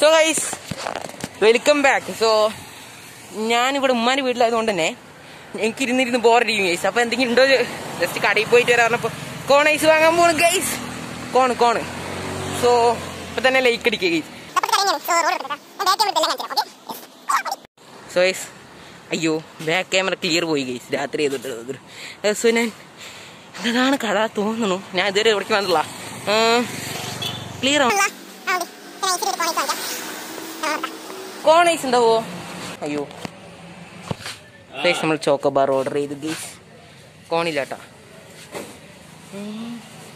So guys welcome back so ഞാനിവിടെ ഉമ്മാന്റെ വീട്ടിലായതുകൊണ്ട് തന്നെ എനിക്ക് ഇരുന്നിരുന്ന് ബോറടിക്കും ഗൈസ് അപ്പോൾ എന്തെങ്കിലും ഉണ്ടോ? ജസ്റ്റ് കടയിൽ പോയിട്ട് വരാൻ പറഞ്ഞപ്പോൾ കോൺ ഐസ് വാങ്ങാൻ പോണു ഗൈസ് കോണ് കോണ് സോ ഇപ്പൊ തന്നെ ലൈക്ക് അടിക്കുക ഗൈസ് സോ ഗൈസ് അയ്യോ ബാക്ക് ക്യാമറ ക്ലിയർ പോയി ഗൈസ് രാത്രി ചെയ്തിട്ട് സോ ഞാൻ എന്താണ് കട തോന്നുന്നു. ഞാൻ ഇതുവരെ ഇവിടേക്ക് വന്നില്ല ക്ലിയർ ആവും കോണൈസ് ഉണ്ടാവോ അയ്യോ. ഗൈസ് നമ്മൾ ചോക്കോബാർ ഓർഡർ ചെയ്തു ഗൈസ് കോണില്ലാട്ടാ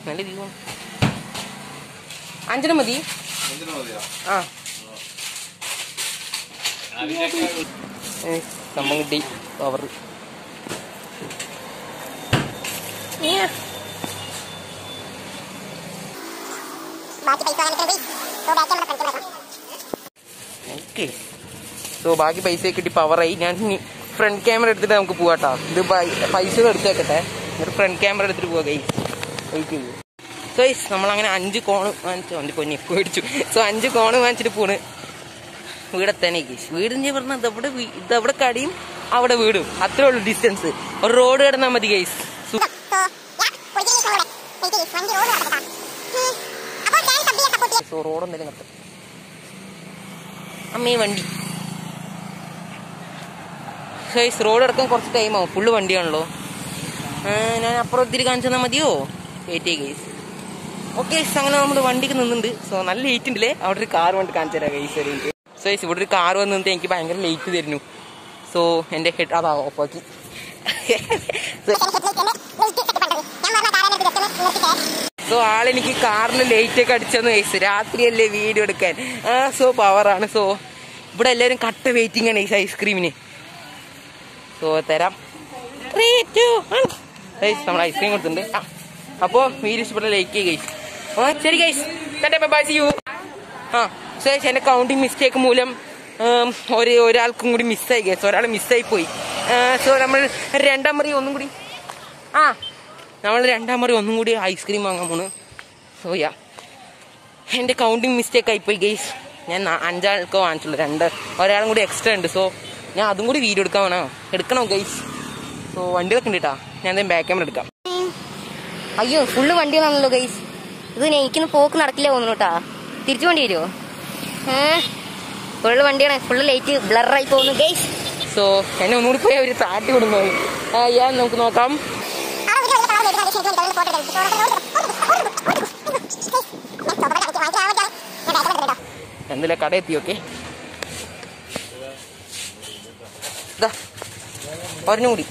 നല്ല വ്യൂ അഞ്ചിന് മതി. ആ. സംഭവം കിട്ടി പവർ ഓക്കെ. സോ ബാക്കി പൈസ കിട്ടി പവറായി. ഞാൻ ഫ്രണ്ട് ക്യാമറ എടുത്തിട്ട് നമുക്ക് പോവാട്ടോ. ഇത് പൈസ എടുത്തേക്കട്ടെ. എന്നിട്ട് ഫ്രണ്ട് ക്യാമറ എടുത്തിട്ട് പോവാ ഗൈസ് വെയിറ്റ് ചെയ്യൂ. ഗൈസ് നമ്മളങ്ങനെ അഞ്ച് കോണ് വാങ്ങിച്ചു. അഞ്ച് പൊന്നി മേടിച്ചു? സോ അഞ്ച് കോണ് വാങ്ങിച്ചിട്ട് പോണ്. വീടെത്താനേ ഗൈസ് വീടിന്റെ പറഞ്ഞാൽ ഇതവിടെ ഇതവിടെ കടയും? അവിടെ വീടും. അത്രേ ഉള്ളൂ ഡിസ്റ്റൻസ് ഒരു റോഡ് കിടന്നാൽ മതി ഗൈസ് സോ റോഡ് എന്തെങ്കിലും കത്തും അമ്മേ വണ്ടി. ഹേസ് റോഡ് ഇറക്കാൻ കുറച്ച് ടൈം ആവും. ഫുള്ള് വണ്ടിയാണല്ലോ. ഞാൻ അപ്പുറം ഒത്തിരി കാണിച്ചു തന്നാൽ മതിയോ? ഏറ്റേ ഗേസ് ഓക്കെ അങ്ങനെ നമ്മൾ വണ്ടിക്ക് നിന്നുണ്ട്. സോ നല്ല ലേറ്റ് ഉണ്ടല്ലേ? അവിടെ ഒരു കാർ വണ്ടി കാണിച്ചു തരാം ഗൈസ് സോ ഇവിടെ ഒരു കാർ വന്ന് നിന്നിട്ട് എനിക്ക് ഭയങ്കര ലേറ്റ് തരുന്നു. സോ എന്റെ ഹെഡ് അതാ ഓഫാക്കി ആളെനിക്ക് കാറിൽ ലൈറ്റൊക്കെ അടിച്ചെന്ന് വയസ്സ് രാത്രിയല്ലേ വീഡിയോ എടുക്കാൻ. ആ സോ പവറാണ് സോ. ഇവിടെ എല്ലാവരും കട്ട് വെയിറ്റിംഗ് ആണ് ഗൈസ് ഐസ്ക്രീമിന് സോ തരാം. നമ്മൾ ഐസ്ക്രീം കൊടുത്തിട്ടുണ്ട്. അപ്പോൾ വീഡിയോ ഇഷ്ടപ്പെട്ട ലൈക്ക് ഗൈസ് ആ ശരി ഗൈസ് ബൈ സി യു ആ സോ എന്റെ കൗണ്ടിങ് മിസ്റ്റേക്ക് മൂലം ഒരു ഒരാൾക്കും കൂടി മിസ്സായി ഗൈസ് ഒരാൾ മിസ്സായി പോയി. സോ നമ്മൾ രണ്ടാം മറി ഒന്നും കൂടി ആ നമ്മൾ രണ്ടാം മറി ഒന്നും കൂടി ഐസ്ക്രീം വാങ്ങാൻ പോണ്. സോ യാ എന്റെ കൗണ്ടിങ് മിസ്റ്റേക്ക് ആയിപ്പോയി ഗെയ്സ് ഞാൻ അഞ്ചാൾക്ക് വാങ്ങിച്ചുള്ളൂ രണ്ട്. ഒരാളും കൂടി എക്സ്ട്രാ ഉണ്ട് സോ ഞാൻ അതും കൂടി വീഡിയോ എടുക്കാൻ വേണോ. എടുക്കണോ ഗൈസ് സോ വണ്ടികളൊക്കെ ഉണ്ട് കേട്ടാ ഞാൻ എന്തായാലും ബാക്ക് ക്യാമറ എടുക്കാം. അയ്യോ ഫുള്ള് വണ്ടികളാണല്ലോ ഗൈസ് ഇത് എനിക്കൊന്ന് പോക്ക് നടക്കില്ല തോന്നുന്നു കേട്ടാ തിരിച്ചു വണ്ടി വരുമോ ഫുള്ള് വണ്ടിയാണ്. ഫുള്ള് ലൈറ്റ് ബ്ലറായി പോകുന്നു ഗൈസ് സോ എന്നെ ഒന്നുകൂടി പോയി അവർ താട്ടി കൊടുന്നു ആ യാ നമുക്ക് നോക്കാം. എന്തിലെ കട. എത്തി ഓക്കെ പറഞ്ഞുകൂടി?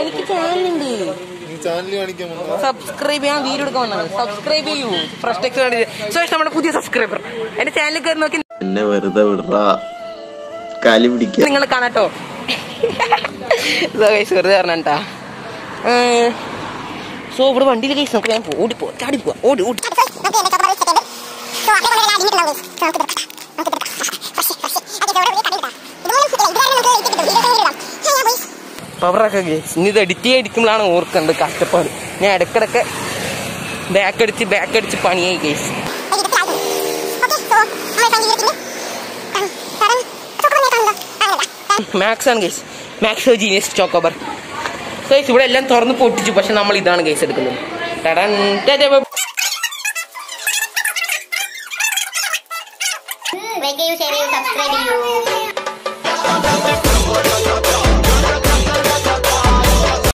എനിക്ക് ചാനലുണ്ട്. സബ്സ്ക്രൈബ് ചെയ്യാൻ വീഡിയോ എടുക്കാൻ വന്നത് സബ്സ്ക്രൈബ് ചെയ്യൂ. പ്രശ്നം നമ്മുടെ പുതിയ സബ്സ്ക്രൈബർ എന്റെ ചാനലിൽ കയറി നോക്കി. എന്നെ വെറുതെ വിടറാ. കാലി പിടിക്കുക. നിങ്ങൾ കാണാട്ടോ. വെറുതെ പറഞ്ഞാ സോ ഇവിടെ വണ്ടിയിൽ കേസ് നമുക്ക് ഞാൻ ഓടി പോ ചാടി പോവാ ഓടി ഓടി. പവറൊക്കെ ഗേസ് ഇനി ഇത് എഡിറ്റ് ചെയ്തിരിക്കുമ്പോഴാണ് ഓർക്കേണ്ടത് കഷ്ടപ്പാട്. ഞാൻ ഇടക്കിടക്ക് ബാക്ക് അടിച്ച് ബാക്ക് അടിച്ച് പണിയായി ഗൈസ് മാക്സ് ആണ് case max genius chocobar. Case ഇവിടെ എല്ലാം തുറന്ന് പൊട്ടിച്ചു. പക്ഷെ നമ്മൾ ഇതാണ് കേസ് എടുക്കുന്നത്. ടടൻ ലൈക്ക്